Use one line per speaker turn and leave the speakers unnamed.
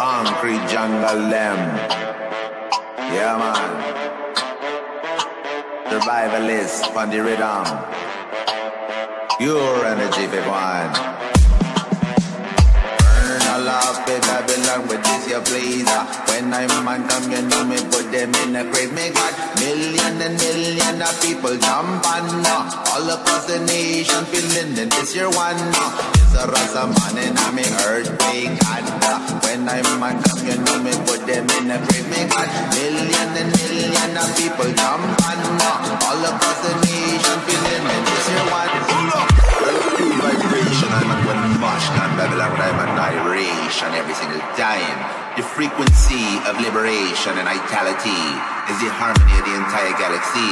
Concrete jungle them. Yeah, man. Survivalist on the rhythm. Your energy, big one. Burn all up, baby, Babylon with this your please. When I'm man come, you know me, put them in a crate. Me got million and million of people jump on uh. now. All across the nation feeling that this your one now. It's a man and I'm in earthquake. And uh, when I'm come, you know me, put them in a crate. Me got million and million of people jump on now. All across the nation feeling that this. Well, cool vibration, I'm not one much, not Babylon, I'm annihilation every single time. The frequency of liberation and vitality is the harmony of the entire galaxy.